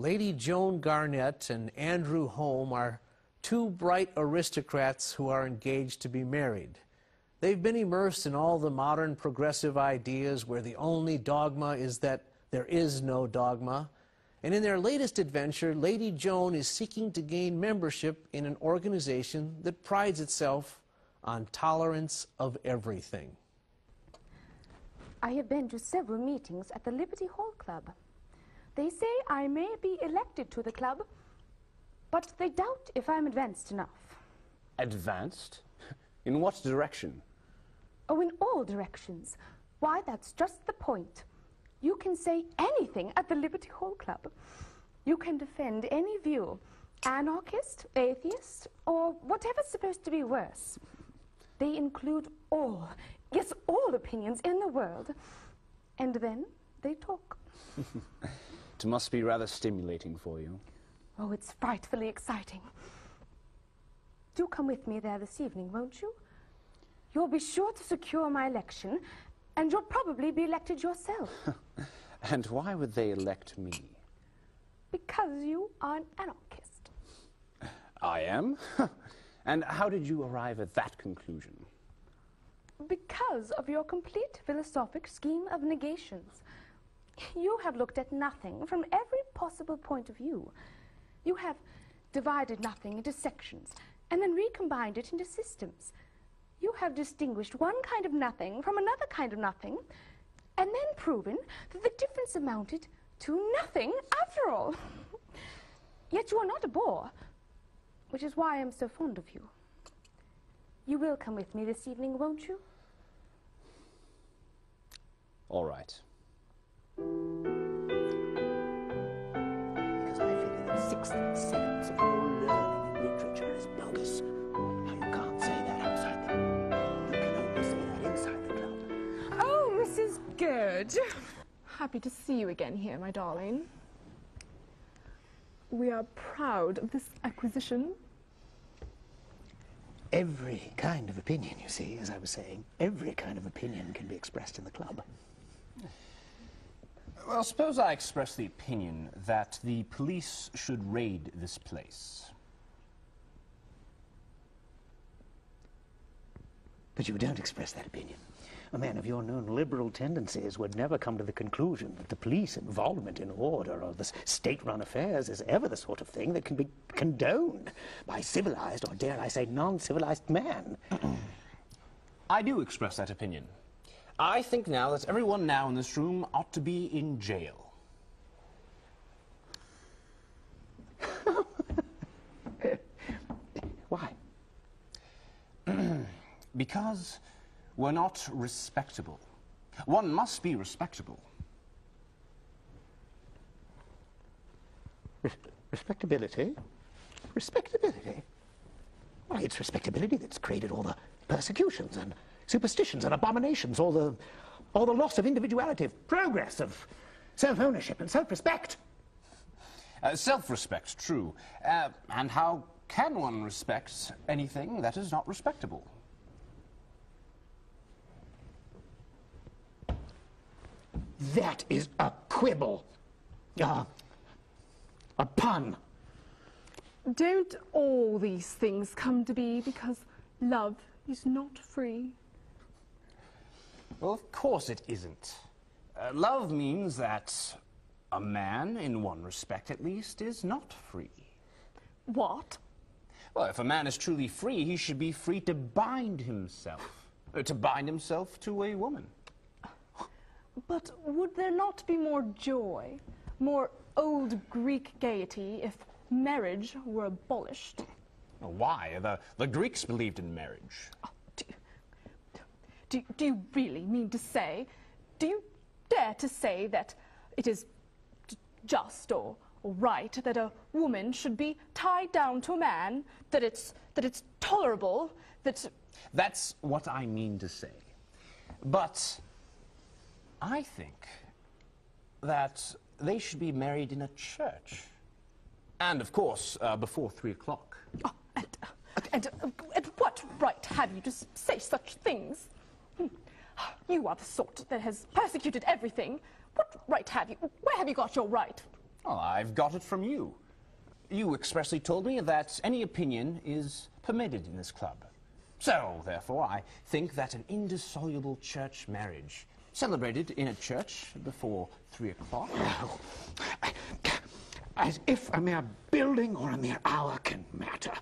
Lady Joan Garnett and Andrew Home are two bright aristocrats who are engaged to be married. They've been immersed in all the modern progressive ideas where the only dogma is that there is no dogma. And in their latest adventure, Lady Joan is seeking to gain membership in an organization that prides itself on tolerance of everything. I have been to several meetings at the Liberty Hall Club. They say I may be elected to the club, but they doubt if I'm advanced enough. Advanced? In what direction? Oh, in all directions. Why, that's just the point. You can say anything at the Liberty Hall Club. You can defend any view, anarchist, atheist, or whatever's supposed to be worse. They include all, yes, all opinions in the world. And then they talk. it must be rather stimulating for you. Oh, it's frightfully exciting. Do come with me there this evening, won't you? You'll be sure to secure my election, and you'll probably be elected yourself. and why would they elect me? Because you are an anarchist. I am? and how did you arrive at that conclusion? Because of your complete philosophic scheme of negations. You have looked at nothing from every possible point of view. You have divided nothing into sections and then recombined it into systems. You have distinguished one kind of nothing from another kind of nothing and then proven that the difference amounted to nothing after all. Yet you are not a bore, which is why I am so fond of you. You will come with me this evening, won't you? All right. Sixth and seventh of all learning in literature is bogus. Now, you can't say that outside the... You can only say that inside the club. Oh, Mrs. Good. Happy to see you again here, my darling. We are proud of this acquisition. Every kind of opinion, you see, as I was saying, every kind of opinion can be expressed in the club. Well, suppose I express the opinion that the police should raid this place. But you don't express that opinion. A man of your known liberal tendencies would never come to the conclusion that the police involvement in order or the state-run affairs is ever the sort of thing that can be condoned by civilized, or dare I say, non-civilized man. I do express that opinion. I think now that everyone now in this room ought to be in jail. Why? because we're not respectable. One must be respectable. Res respectability? Respectability? Why, it's respectability that's created all the persecutions and superstitions and abominations, all the, all the loss of individuality, of progress, of self-ownership and self-respect. Uh, self-respect, true. Uh, and how can one respect anything that is not respectable? That is a quibble. Uh, a pun. Don't all these things come to be because love is not free? Well, of course it isn't. Uh, love means that a man, in one respect at least, is not free. What? Well, if a man is truly free, he should be free to bind himself. Uh, to bind himself to a woman. But would there not be more joy, more old Greek gaiety if marriage were abolished? Why? The, the Greeks believed in marriage. Oh, do, do, you really mean to say, do you dare to say that it is just or, or right that a woman should be tied down to a man, that it's, that it's tolerable, that... That's what I mean to say. But I think that they should be married in a church. And, of course, uh, before three o'clock. Oh, and, uh, and, uh, and what right have you to say such things? You are the sort that has persecuted everything. What right have you? Where have you got your right? Well, I've got it from you. You expressly told me that any opinion is permitted in this club. So, therefore, I think that an indissoluble church marriage, celebrated in a church before three o'clock, As if a mere building or a mere hour can matter.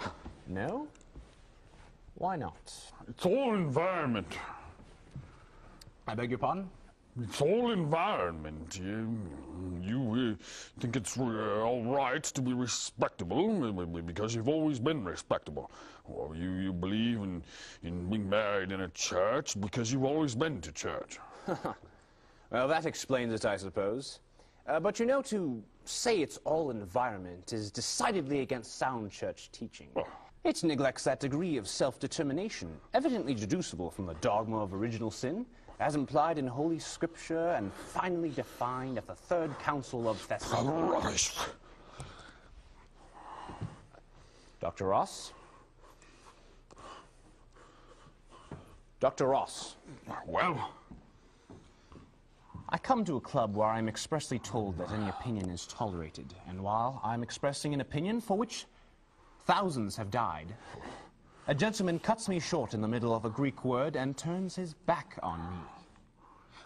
no? Why not? It's all environment. I beg your pardon? It's all environment. You, you uh, think it's uh, all right to be respectable uh, because you've always been respectable. Or you, you believe in, in being married in a church because you've always been to church. Well, that explains it, I suppose. Uh, but you know, to say it's all environment is decidedly against sound church teaching. It neglects that degree of self-determination, evidently deducible from the dogma of original sin, as implied in Holy Scripture and finally defined at the Third Council of Thessalonica. Oh, Dr. Ross? Dr. Ross, Well, I come to a club where I'm expressly told that any opinion is tolerated, and while I'm expressing an opinion for which thousands have died, a gentleman cuts me short in the middle of a Greek word and turns his back on me.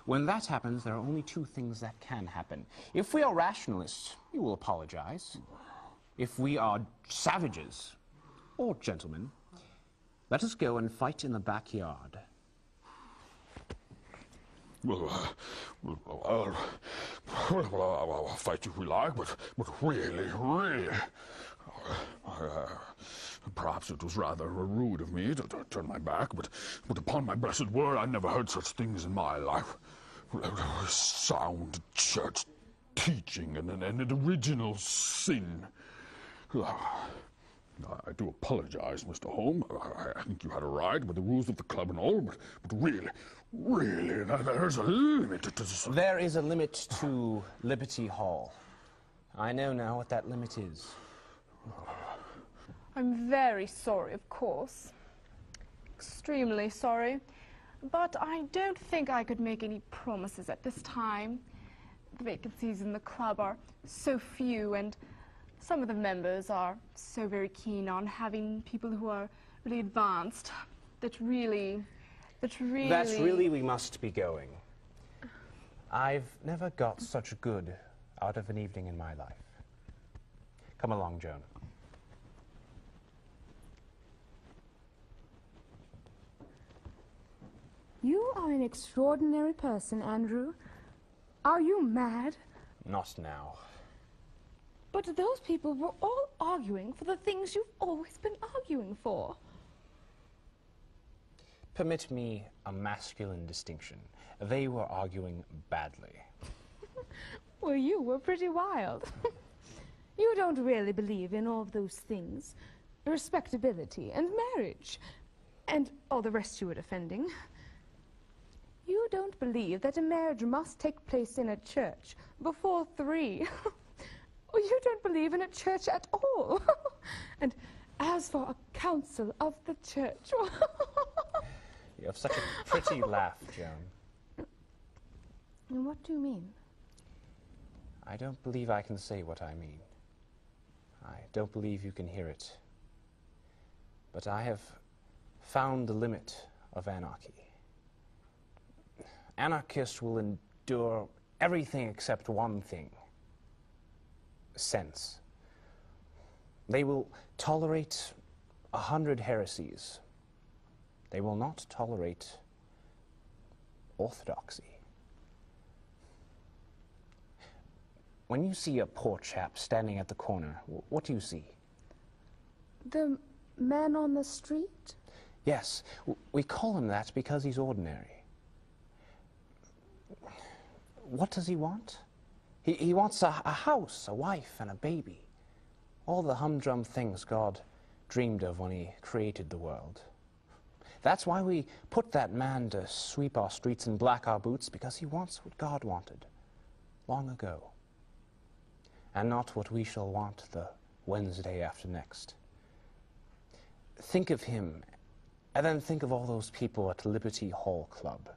When that happens, there are only two things that can happen. If we are rationalists, we will apologize. If we are savages, or gentlemen, let us go and fight in the backyard. well, uh, well, I'll fight if we like, but, but really, really, Uh, perhaps it was rather rude of me to, to turn my back, but, but upon my blessed word, I never heard such things in my life. Sound church teaching and, and, an original sin. Uh, I do apologize, Mr. Holmes. I, I think you had a right with the rules of the club and all, but, but really, really, there's a limit to this. There is a limit to Liberty Hall. I know now what that limit is. I'm very sorry, of course. Extremely sorry. But I don't think I could make any promises at this time. The vacancies in the club are so few, and some of the members are so very keen on having people who are really advanced that really. that really. That's really we must be going. I've never got such good out of an evening in my life. Come along, Joan. You are an extraordinary person, Andrew. Are you mad? Not now. But those people were all arguing for the things you've always been arguing for. Permit me a masculine distinction. They were arguing badly. Well, you were pretty wild. you don't really believe in all of those things respectability and marriage and all the rest you were defending. You don't believe that a marriage must take place in a church before three. or oh, you don't believe in a church at all. and as for a council of the church, You have such a pretty laugh, Joan. and what do you mean? I don't believe I can say what I mean. I don't believe you can hear it. But I have found the limit of anarchy. Anarchists will endure everything except one thing sense. They will tolerate a hundred heresies. They will not tolerate orthodoxy. When you see a poor chap standing at the corner, what do you see? The man on the street? Yes, we call him that because he's ordinary. What does he want? He, he wants a, a house, a wife, and a baby. All the humdrum things God dreamed of when he created the world. That's why we put that man to sweep our streets and black our boots, because he wants what God wanted long ago, and not what we shall want the Wednesday after next. Think of him and then think of all those people at Liberty Hall Club.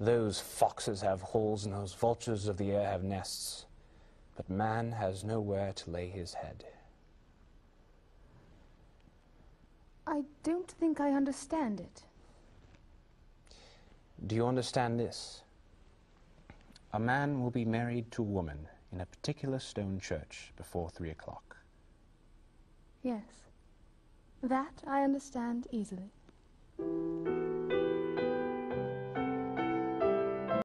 Those foxes have holes, and those vultures of the air have nests. But man has nowhere to lay his head. I don't think I understand it. Do you understand this? A man will be married to a woman in a particular stone church before three o'clock. Yes. That I understand easily.